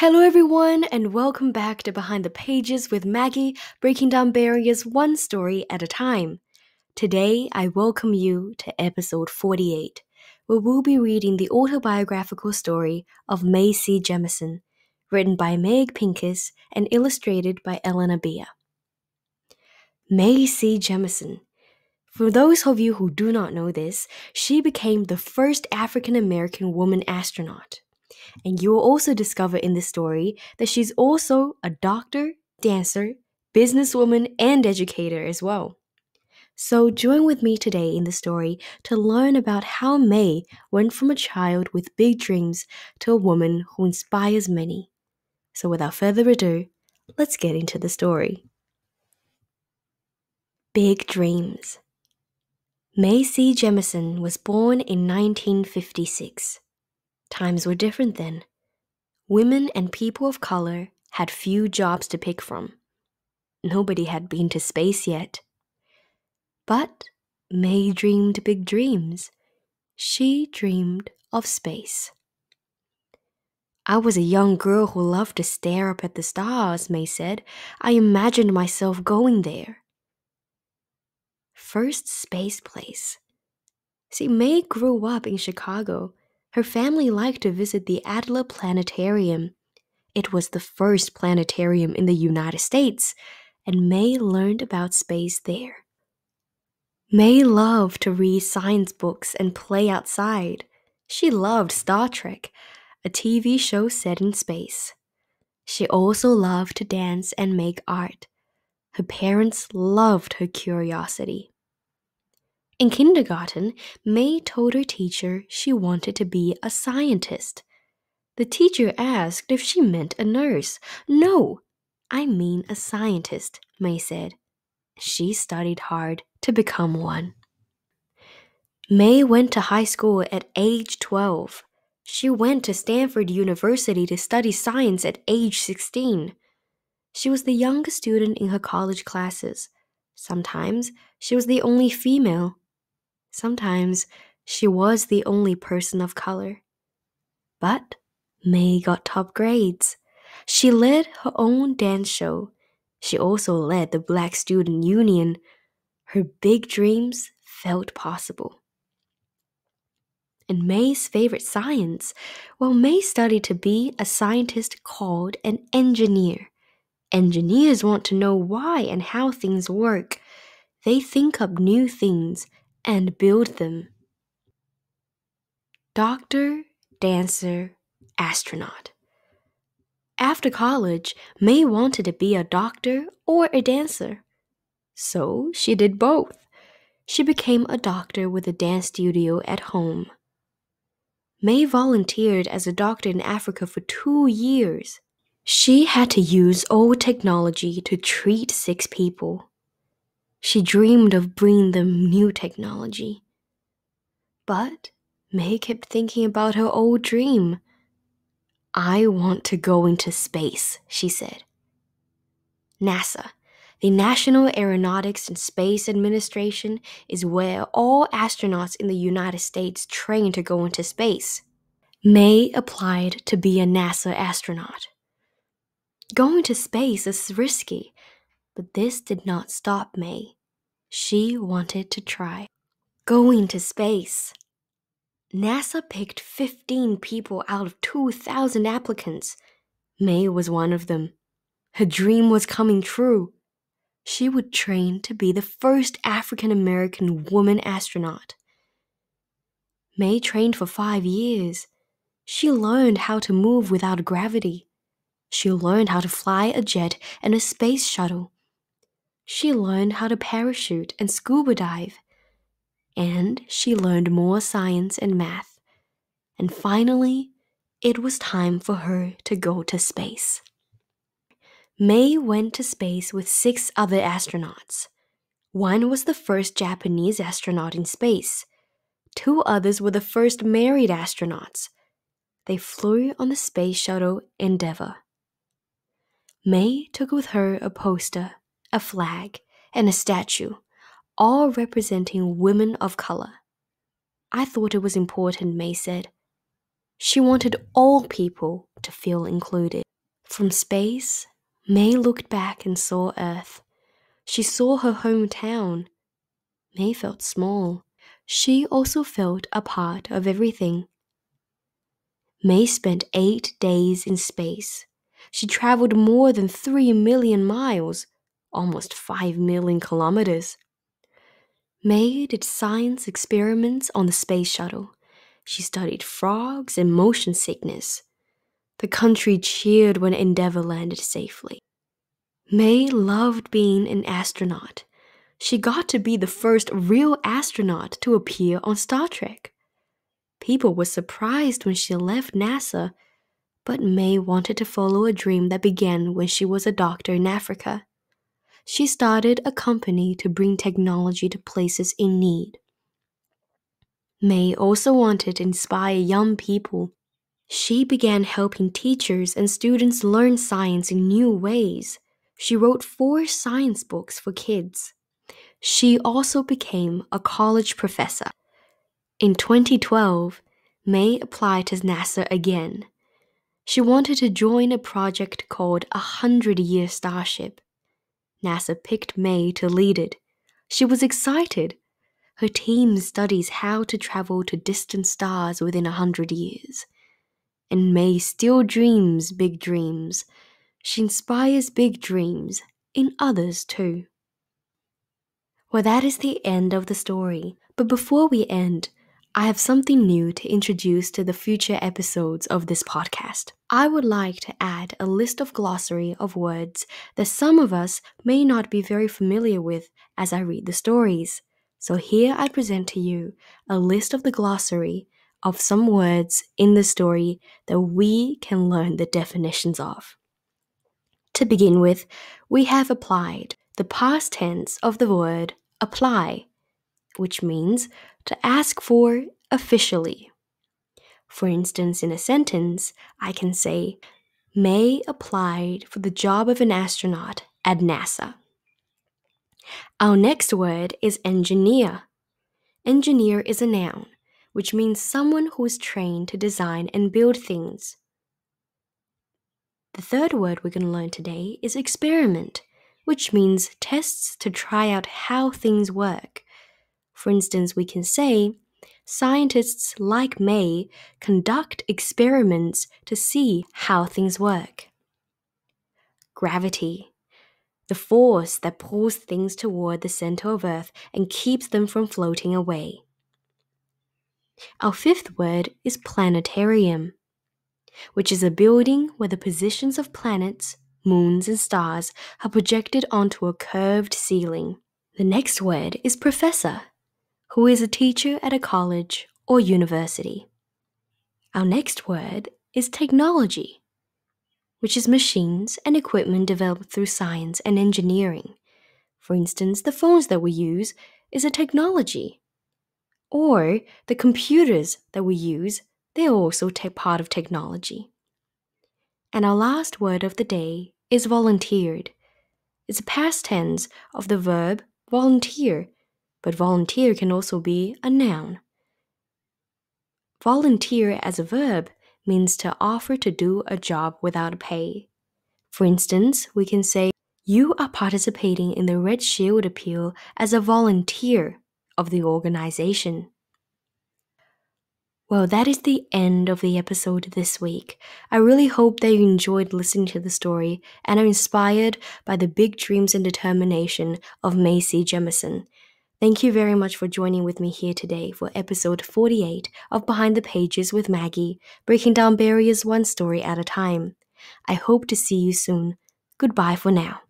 Hello, everyone, and welcome back to Behind the Pages with Maggie, breaking down barriers one story at a time. Today, I welcome you to episode 48, where we'll be reading the autobiographical story of Mae C. Jemison, written by Meg Pincus and illustrated by Eleanor Beer. Mae C. Jemison. For those of you who do not know this, she became the first African American woman astronaut. And you will also discover in this story that she's also a doctor, dancer, businesswoman, and educator as well. So join with me today in the story to learn about how Mae went from a child with big dreams to a woman who inspires many. So without further ado, let's get into the story. Big Dreams Mae C. Jemison was born in 1956. Times were different then. Women and people of color had few jobs to pick from. Nobody had been to space yet. But Mae dreamed big dreams. She dreamed of space. I was a young girl who loved to stare up at the stars, Mae said. I imagined myself going there. First space place. See, Mae grew up in Chicago her family liked to visit the Adler Planetarium. It was the first planetarium in the United States, and Mae learned about space there. Mae loved to read science books and play outside. She loved Star Trek, a TV show set in space. She also loved to dance and make art. Her parents loved her curiosity. In kindergarten, Mae told her teacher she wanted to be a scientist. The teacher asked if she meant a nurse. No, I mean a scientist, Mae said. She studied hard to become one. Mae went to high school at age 12. She went to Stanford University to study science at age 16. She was the youngest student in her college classes. Sometimes she was the only female Sometimes she was the only person of color. But Mae got top grades. She led her own dance show. She also led the Black Student Union. Her big dreams felt possible. And Mae's favorite science, well, Mae studied to be a scientist called an engineer. Engineers want to know why and how things work. They think up new things and build them. Doctor, dancer, astronaut. After college, Mae wanted to be a doctor or a dancer. So she did both. She became a doctor with a dance studio at home. Mae volunteered as a doctor in Africa for two years. She had to use old technology to treat sick people. She dreamed of bringing them new technology. But Mae kept thinking about her old dream. I want to go into space, she said. NASA, the National Aeronautics and Space Administration, is where all astronauts in the United States train to go into space. Mae applied to be a NASA astronaut. Going to space is risky, but this did not stop Mae. She wanted to try. Going to space. NASA picked 15 people out of 2,000 applicants. Mae was one of them. Her dream was coming true. She would train to be the first African American woman astronaut. Mae trained for five years. She learned how to move without gravity. She learned how to fly a jet and a space shuttle. She learned how to parachute and scuba dive. And she learned more science and math. And finally, it was time for her to go to space. Mae went to space with six other astronauts. One was the first Japanese astronaut in space. Two others were the first married astronauts. They flew on the space shuttle Endeavour. Mae took with her a poster a flag, and a statue, all representing women of color. I thought it was important, Mae said. She wanted all people to feel included. From space, Mae looked back and saw Earth. She saw her hometown. Mae felt small. She also felt a part of everything. Mae spent eight days in space. She traveled more than three million miles, almost five million kilometers. Mae did science experiments on the space shuttle. She studied frogs and motion sickness. The country cheered when Endeavour landed safely. Mae loved being an astronaut. She got to be the first real astronaut to appear on Star Trek. People were surprised when she left NASA, but Mae wanted to follow a dream that began when she was a doctor in Africa. She started a company to bring technology to places in need. Mae also wanted to inspire young people. She began helping teachers and students learn science in new ways. She wrote four science books for kids. She also became a college professor. In 2012, Mae applied to NASA again. She wanted to join a project called a Hundred Year Starship. NASA picked Mae to lead it. She was excited. Her team studies how to travel to distant stars within a hundred years. And Mae still dreams big dreams. She inspires big dreams in others too. Well, that is the end of the story. But before we end, I have something new to introduce to the future episodes of this podcast. I would like to add a list of glossary of words that some of us may not be very familiar with as I read the stories. So here I present to you a list of the glossary of some words in the story that we can learn the definitions of. To begin with, we have applied the past tense of the word apply, which means to ask for officially. For instance, in a sentence, I can say, Mae applied for the job of an astronaut at NASA. Our next word is engineer. Engineer is a noun, which means someone who is trained to design and build things. The third word we're going to learn today is experiment, which means tests to try out how things work. For instance, we can say, scientists like Mae conduct experiments to see how things work. Gravity, the force that pulls things toward the center of Earth and keeps them from floating away. Our fifth word is planetarium, which is a building where the positions of planets, moons, and stars are projected onto a curved ceiling. The next word is professor, who is a teacher at a college or university. Our next word is technology, which is machines and equipment developed through science and engineering. For instance, the phones that we use is a technology. Or the computers that we use, they are also part of technology. And our last word of the day is volunteered. It's a past tense of the verb volunteer, but volunteer can also be a noun. Volunteer as a verb means to offer to do a job without pay. For instance, we can say, You are participating in the Red Shield appeal as a volunteer of the organization. Well, that is the end of the episode this week. I really hope that you enjoyed listening to the story and are inspired by the big dreams and determination of Mae C. Jemison. Thank you very much for joining with me here today for episode 48 of Behind the Pages with Maggie, breaking down barriers one story at a time. I hope to see you soon. Goodbye for now.